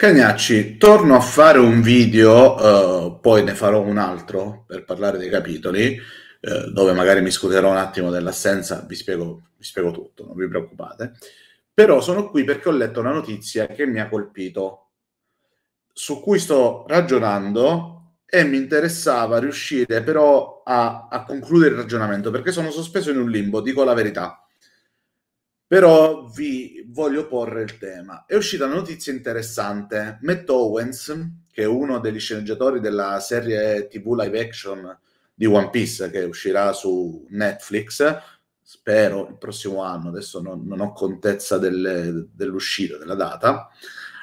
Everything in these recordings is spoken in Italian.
Cagnacci, torno a fare un video, eh, poi ne farò un altro per parlare dei capitoli, eh, dove magari mi scuserò un attimo dell'assenza, vi spiego, vi spiego tutto, non vi preoccupate. Però sono qui perché ho letto una notizia che mi ha colpito, su cui sto ragionando e mi interessava riuscire però a, a concludere il ragionamento, perché sono sospeso in un limbo, dico la verità però vi voglio porre il tema. È uscita una notizia interessante. Matt Owens, che è uno degli sceneggiatori della serie TV live action di One Piece che uscirà su Netflix, spero il prossimo anno, adesso non, non ho contezza delle, dell'uscita, della data,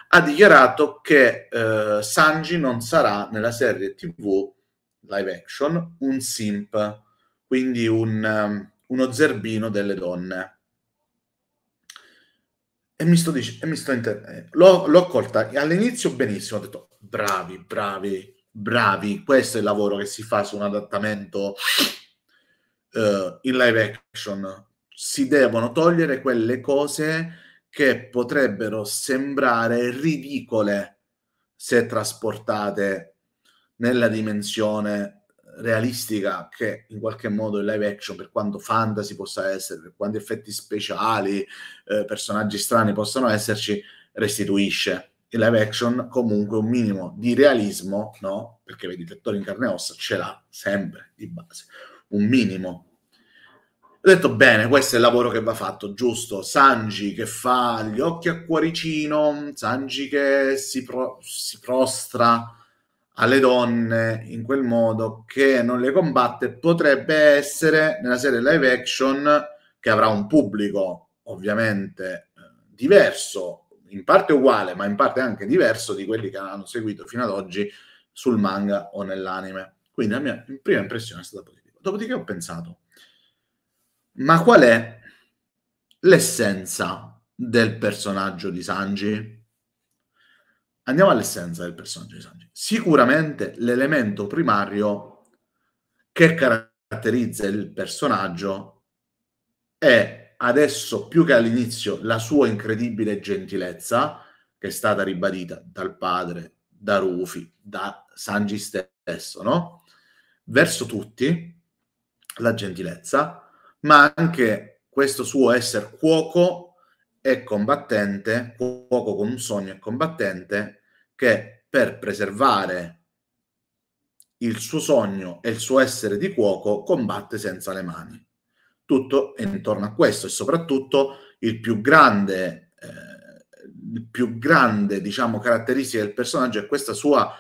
ha dichiarato che eh, Sanji non sarà nella serie TV live action un simp, quindi un, um, uno zerbino delle donne e mi sto dicendo, e mi sto inter... Eh, l'ho, l'ho colta all'inizio benissimo, ho detto bravi, bravi, bravi, questo è il lavoro che si fa su un adattamento uh, in live action. Si devono togliere quelle cose che potrebbero sembrare ridicole se trasportate nella dimensione realistica che in qualche modo il live action, per quanto fantasy possa essere, per quanti effetti speciali, eh, personaggi strani possano esserci, restituisce. Il live action comunque un minimo di realismo, no? Perché vedi, il in carne e ossa ce l'ha sempre di base, un minimo. Ho detto bene, questo è il lavoro che va fatto, giusto? Sanji che fa gli occhi a cuoricino, Sanji che si, pro- si prostra alle donne in quel modo che non le combatte potrebbe essere nella serie live action che avrà un pubblico ovviamente eh, diverso, in parte uguale, ma in parte anche diverso di quelli che hanno seguito fino ad oggi sul manga o nell'anime. Quindi la mia prima impressione è stata positiva. Dopodiché ho pensato, ma qual è l'essenza del personaggio di Sanji? Andiamo all'essenza del personaggio di Sanji. Sicuramente l'elemento primario che caratterizza il personaggio è adesso più che all'inizio la sua incredibile gentilezza che è stata ribadita dal padre, da Rufi, da Sanji stesso, no? Verso tutti la gentilezza, ma anche questo suo essere cuoco e combattente, cuoco con un sogno e combattente, che per preservare il suo sogno e il suo essere di cuoco combatte senza le mani. Tutto è intorno a questo e soprattutto il più grande, eh, il più grande diciamo, caratteristica del personaggio è questa sua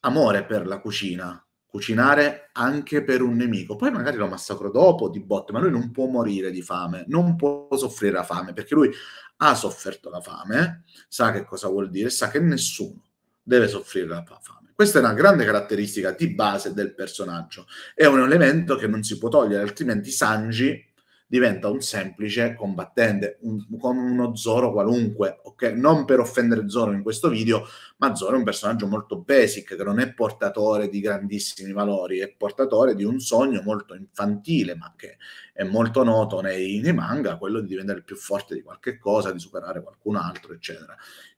amore per la cucina, cucinare anche per un nemico. Poi magari lo massacro dopo di botte, ma lui non può morire di fame, non può soffrire la fame, perché lui ha sofferto la fame, sa che cosa vuol dire, sa che nessuno deve soffrire la fame. Questa è una grande caratteristica di base del personaggio, è un elemento che non si può togliere, altrimenti Sanji diventa un semplice combattente, un, come uno Zoro qualunque, ok? Non per offendere Zoro in questo video, ma Zoro è un personaggio molto basic, che non è portatore di grandissimi valori, è portatore di un sogno molto infantile, ma che è molto noto nei, nei manga, quello di diventare più forte di qualche cosa, di superare qualcun altro, eccetera.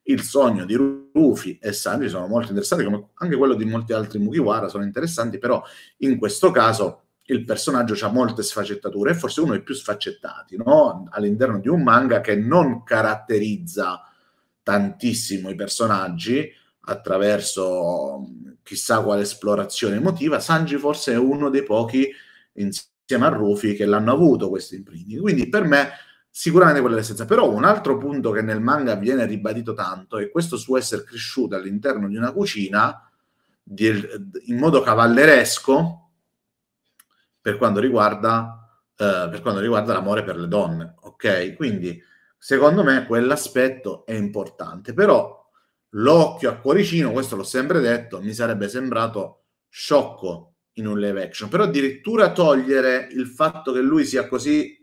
Il sogno di Ruffy e Sanji sono molto interessanti, come anche quello di molti altri Mugiwara sono interessanti, però in questo caso il personaggio ha molte sfaccettature, è forse uno dei più sfaccettati no? all'interno di un manga che non caratterizza tantissimo i personaggi attraverso chissà quale esplorazione emotiva. Sanji forse è uno dei pochi insieme a Rufi che l'hanno avuto questo imprinting. Quindi per me sicuramente quella è l'essenza. Però un altro punto che nel manga viene ribadito tanto è questo suo essere cresciuto all'interno di una cucina in modo cavalleresco per quanto riguarda, eh, per quanto riguarda l'amore per le donne, ok? Quindi secondo me quell'aspetto è importante, però l'occhio a cuoricino, questo l'ho sempre detto, mi sarebbe sembrato sciocco in un live action, però addirittura togliere il fatto che lui sia così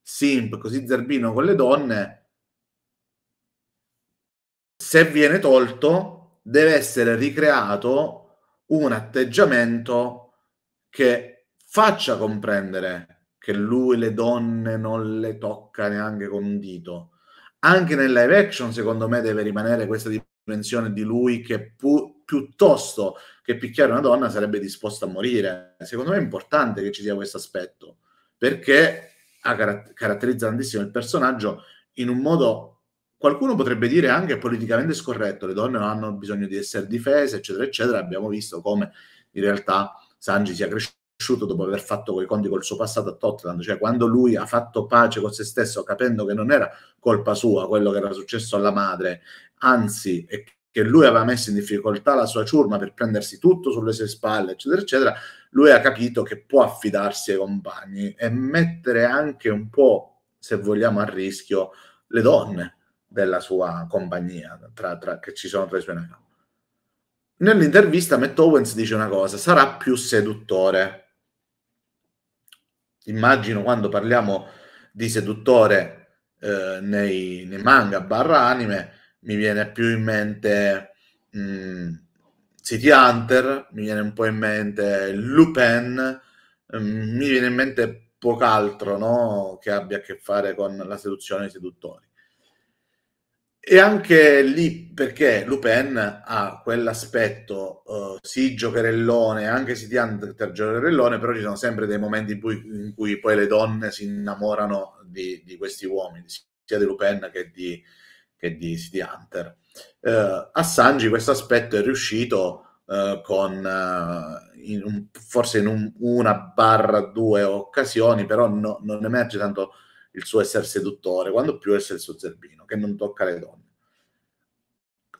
simp, così zerbino con le donne, se viene tolto, deve essere ricreato un atteggiamento che faccia comprendere che lui le donne non le tocca neanche con un dito. Anche nel live action, secondo me, deve rimanere questa dimensione di lui che pu- piuttosto che picchiare una donna sarebbe disposto a morire. Secondo me è importante che ci sia questo aspetto, perché caratterizza tantissimo il personaggio in un modo qualcuno potrebbe dire anche politicamente scorretto, le donne non hanno bisogno di essere difese, eccetera, eccetera. Abbiamo visto come in realtà Sanji sia cresciuto dopo aver fatto quei conti col suo passato a Tottenham, cioè quando lui ha fatto pace con se stesso, capendo che non era colpa sua quello che era successo alla madre, anzi, è che lui aveva messo in difficoltà la sua ciurma per prendersi tutto sulle sue spalle, eccetera, eccetera, lui ha capito che può affidarsi ai compagni e mettere anche un po', se vogliamo, a rischio le donne della sua compagnia, tra, tra, che ci sono tra i suoi navigati. Nell'intervista Matt Owens dice una cosa, sarà più seduttore. Immagino quando parliamo di seduttore eh, nei, nei, manga barra anime, mi viene più in mente mh, mm, City Hunter, mi viene un po' in mente Lupin, mh, mm, mi viene in mente poco altro no? che abbia a che fare con la seduzione dei seduttori. E anche lì, perché Lupin ha quell'aspetto, uh, sì, giocherellone, anche se ti hanno giocherellone, però ci sono sempre dei momenti in cui, in cui poi le donne si innamorano di, di, questi uomini, sia di Lupin che di, che di City Hunter. Uh, a Sanji questo aspetto è riuscito uh, con in un, forse in un, una barra due occasioni, però no, non emerge tanto il suo essere seduttore, quando più essere il suo zerbino, che non tocca le donne.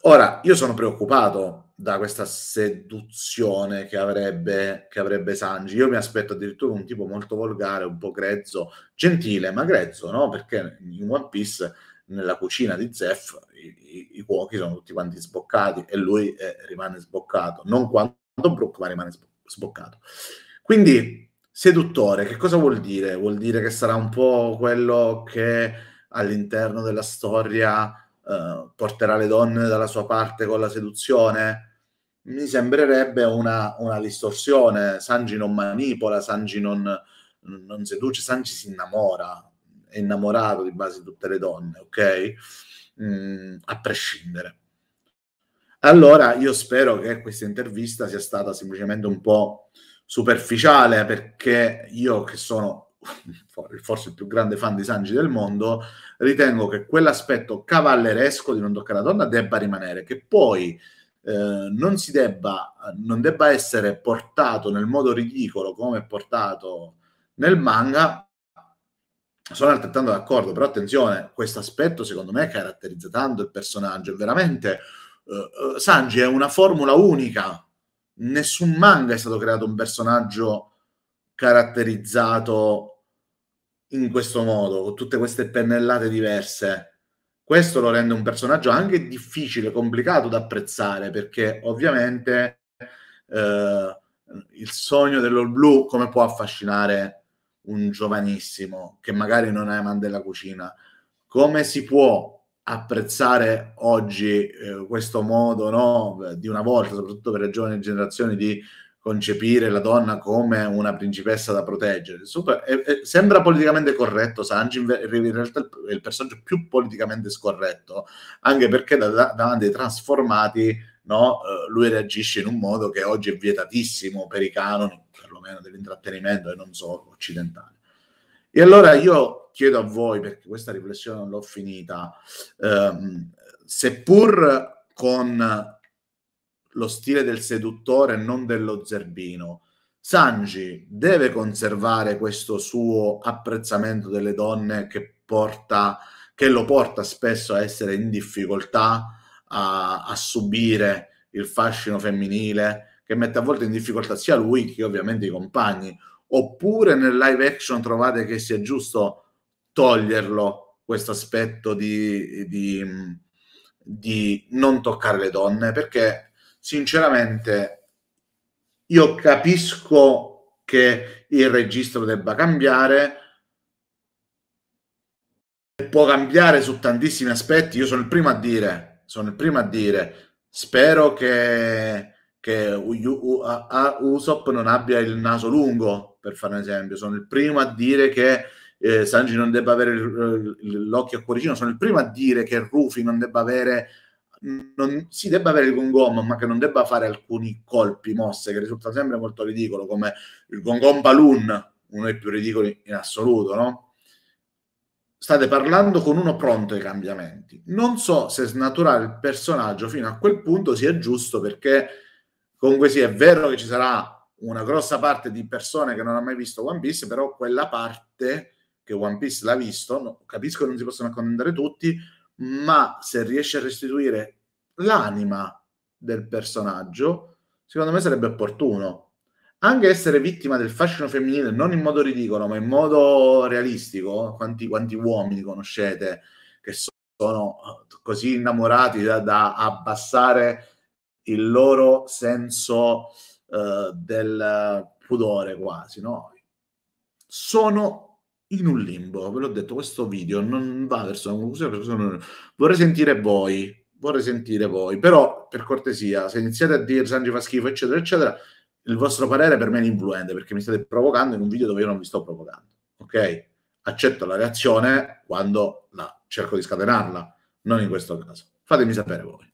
Ora, io sono preoccupato da questa seduzione che avrebbe, che avrebbe Sanji. Io mi aspetto addirittura un tipo molto volgare, un po' grezzo, gentile, ma grezzo, no? Perché in One Piece, nella cucina di Zef, i, i, i cuochi sono tutti quanti sboccati e lui eh, rimane sboccato. Non quanto Brook, ma rimane sboccato. Quindi Seduttore, che cosa vuol dire? Vuol dire che sarà un po' quello che all'interno della storia eh, porterà le donne dalla sua parte con la seduzione? Mi sembrerebbe una, una distorsione. Sanji non manipola, Sanji non, non seduce, Sanji si innamora, è innamorato di base di tutte le donne, ok? Mm, a prescindere. Allora io spero che questa intervista sia stata semplicemente un po' superficiale perché io che sono forse il più grande fan di Sanji del mondo, ritengo che quell'aspetto cavalleresco di non toccare la donna debba rimanere, che poi eh, non si debba, non debba essere portato nel modo ridicolo come è portato nel manga. Sono altrettanto d'accordo, però attenzione, questo aspetto secondo me caratterizza tanto il personaggio, veramente eh, eh Sanji è una formula unica nessun manga è stato creato un personaggio caratterizzato in questo modo, con tutte queste pennellate diverse. Questo lo rende un personaggio anche difficile, complicato da apprezzare, perché ovviamente eh, il sogno dell'All Blue come può affascinare un giovanissimo che magari non amante della cucina? Come si può apprezzare oggi eh, questo modo no, di una volta, soprattutto per le giovani generazioni, di concepire la donna come una principessa da proteggere. Super, è, è, sembra politicamente corretto Sanji, in, realtà è il personaggio più politicamente scorretto, anche perché da, da, davanti ai trasformati no, eh, lui reagisce in un modo che oggi è vietatissimo per i canoni, perlomeno dell'intrattenimento e non solo occidentali. E allora io chiedo a voi, perché questa riflessione non l'ho finita, ehm, seppur con lo stile del seduttore e non dello zerbino, Sanji deve conservare questo suo apprezzamento delle donne che, porta, che lo porta spesso a essere in difficoltà, a, a subire il fascino femminile, che mette a volte in difficoltà sia lui che ovviamente i compagni oppure nel live action trovate che sia giusto toglierlo questo aspetto di, di, di non toccare le donne? Perché sinceramente io capisco che il registro debba cambiare può cambiare su tantissimi aspetti. Io sono il primo a dire sono il primo a dire spero che che Usopp non abbia il naso lungo, per fare un esempio. Sono il primo a dire che eh, Sanji non debba avere l'occhio a cuoricino, sono il primo a dire che Rufi non debba avere non si debba avere il gongom, ma che non debba fare alcuni colpi, mosse, che risulta sempre molto ridicolo, come il gongom balloon, uno dei più ridicoli in assoluto, no? State parlando con uno pronto ai cambiamenti. Non so se snaturare il personaggio fino a quel punto sia giusto, perché comunque sì, è vero che ci sarà una grossa parte di persone che non ha mai visto One Piece, però quella parte che One Piece l'ha visto, no, capisco che non si possono accontentare tutti, ma se riesce a restituire l'anima del personaggio, secondo me sarebbe opportuno. Anche essere vittima del fascino femminile, non in modo ridicolo, ma in modo realistico. Quanti, quanti uomini conoscete che sono così innamorati da, da abbassare il loro senso uh, del pudore quasi, no? Sono in un limbo, ve l'ho detto, questo video non va verso una conclusione, vorrei sentire voi, vorrei sentire voi, però per cortesia, se iniziate a dire Sanji fa schifo, eccetera, eccetera, il vostro parere per me è influente, perché mi state provocando in un video dove io non vi sto provocando, ok? Accetto la reazione quando la cerco di scatenarla, non in questo caso. Fatemi sapere voi.